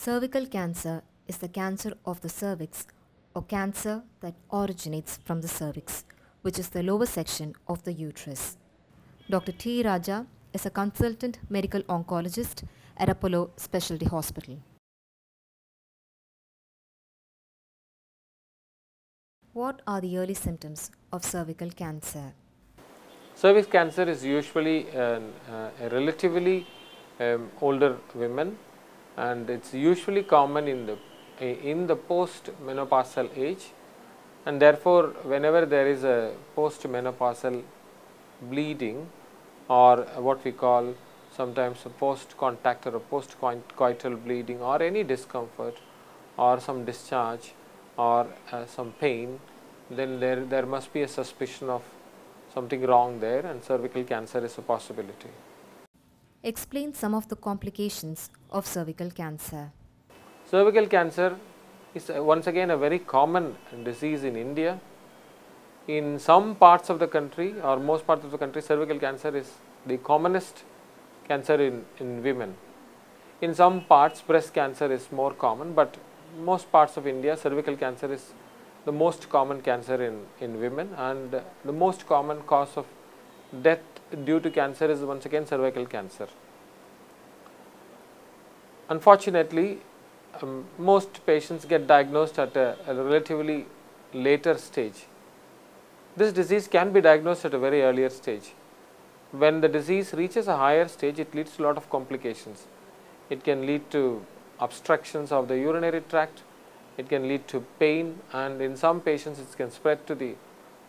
Cervical cancer is the cancer of the cervix or cancer that originates from the cervix, which is the lower section of the uterus. Dr. T. Raja is a consultant medical oncologist at Apollo Specialty Hospital. What are the early symptoms of cervical cancer? Cervix cancer is usually an, uh, a relatively um, older women and it's usually common in the in the post menopausal age and therefore whenever there is a post menopausal bleeding or what we call sometimes a post contact or a post coital bleeding or any discomfort or some discharge or uh, some pain then there there must be a suspicion of something wrong there and cervical cancer is a possibility. Explain some of the complications of cervical cancer. Cervical cancer is uh, once again a very common disease in India. In some parts of the country or most parts of the country cervical cancer is the commonest cancer in, in women. In some parts breast cancer is more common but most parts of India cervical cancer is the most common cancer in, in women and the most common cause of death due to cancer is once again cervical cancer. Unfortunately, um, most patients get diagnosed at a, a, relatively later stage. This disease can be diagnosed at a very earlier stage. When the disease reaches a higher stage, it leads to a lot of complications. It can lead to obstructions of the urinary tract, it can lead to pain and in some patients it can spread to the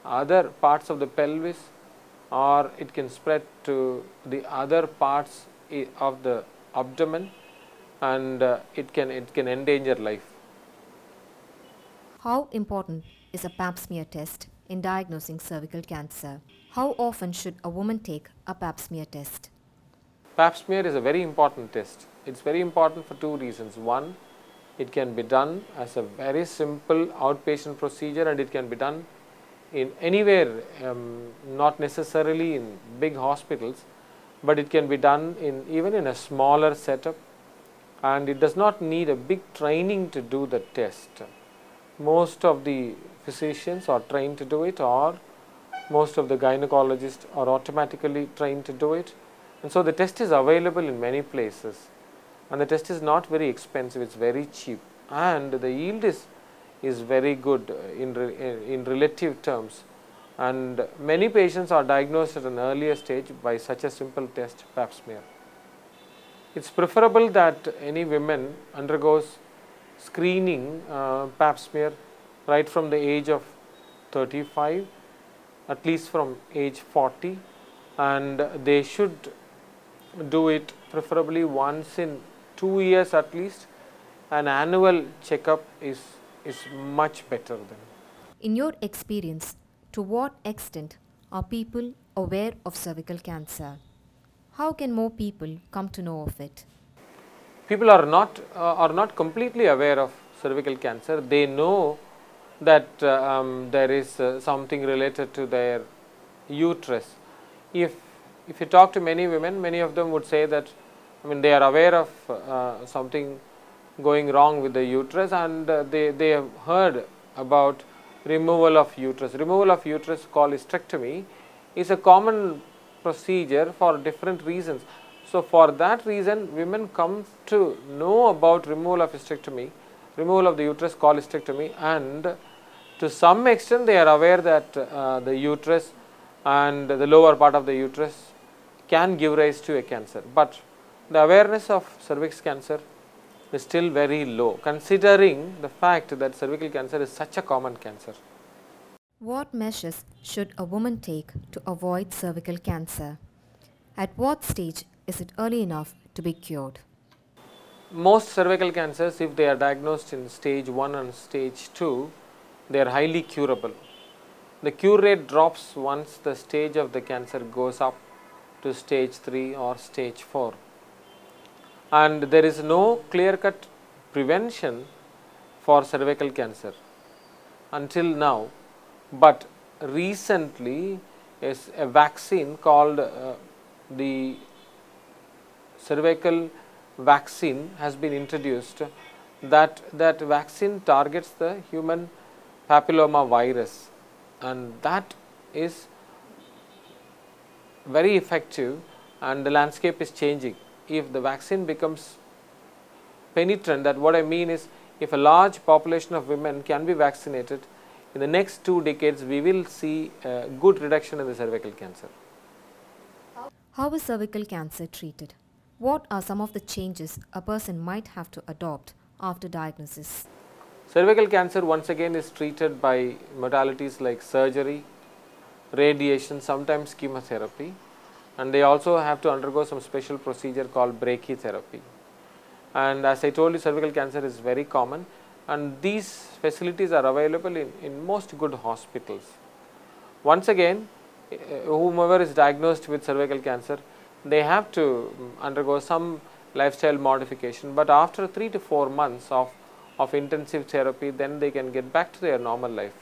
other parts of the pelvis or it can spread to the other parts of the abdomen and uh, it can it can endanger life. How important is a pap smear test in diagnosing cervical cancer? How often should a woman take a pap smear test? Pap smear is a very important test. It's very important for two reasons. One, it can be done as a very simple outpatient procedure and it can be done in anywhere, um, not necessarily in big hospitals, but it can be done in even in a smaller setup. And it does not need a big training to do the test. Most of the physicians are trained to do it or most of the gynecologists are automatically trained to do it. And so the test is available in many places. And the test is not very expensive, it is very cheap. And the yield is, is very good in, in relative terms and many patients are diagnosed at an earlier stage by such a simple test pap smear. It is preferable that any women undergoes screening uh, pap smear right from the age of 35 at least from age 40 and they should do it preferably once in 2 years at least an annual checkup is is much better than in your experience to what extent are people aware of cervical cancer how can more people come to know of it? People are not uh, are not completely aware of cervical cancer. They know that uh, um, there is uh, something related to their uterus. If if you talk to many women, many of them would say that I mean they are aware of uh, something going wrong with the uterus and uh, they they have heard about removal of uterus. Removal of uterus called hysterectomy is a common procedure for different reasons. So, for that reason women come to know about removal of hysterectomy, removal of the uterus called hysterectomy and to some extent they are aware that uh, the uterus and the lower part of the uterus can give rise to a cancer, but the awareness of cervix cancer is still very low considering the fact that cervical cancer is such a common cancer. What measures should a woman take to avoid cervical cancer? At what stage is it early enough to be cured? Most cervical cancers, if they are diagnosed in stage 1 and stage 2, they are highly curable. The cure rate drops once the stage of the cancer goes up to stage 3 or stage 4. And there is no clear cut prevention for cervical cancer until now but recently is a vaccine called uh, the cervical vaccine has been introduced that that vaccine targets the human papilloma virus and that is very effective and the landscape is changing. If the vaccine becomes penetrant that what I mean is if a large population of women can be vaccinated in the next two decades we will see a good reduction in the cervical cancer. How is cervical cancer treated? What are some of the changes a person might have to adopt after diagnosis? Cervical cancer once again is treated by modalities like surgery, radiation, sometimes chemotherapy and they also have to undergo some special procedure called brachytherapy. And as I told you cervical cancer is very common and these facilities are available in, in most good hospitals. Once again uh, whomever is diagnosed with cervical cancer they have to undergo some lifestyle modification, but after 3 to 4 months of, of intensive therapy then they can get back to their normal life.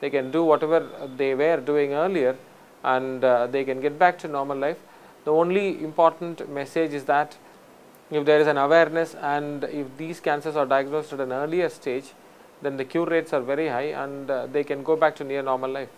They can do whatever they were doing earlier and uh, they can get back to normal life. The only important message is that if there is an awareness and if these cancers are diagnosed at an earlier stage then the cure rates are very high and uh, they can go back to near normal life.